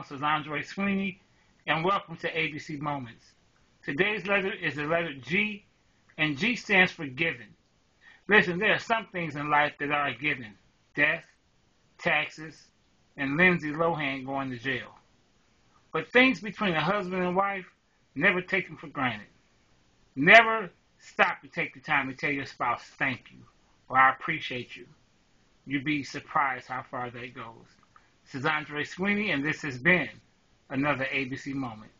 This is Andre Sweeney, and welcome to ABC Moments. Today's letter is the letter G, and G stands for given. Listen, there are some things in life that are given death, taxes, and Lindsay Lohan going to jail. But things between a husband and wife, never take them for granted. Never stop to take the time to tell your spouse thank you or I appreciate you. You'd be surprised how far that goes. This is Andre Sweeney, and this has been another ABC Moment.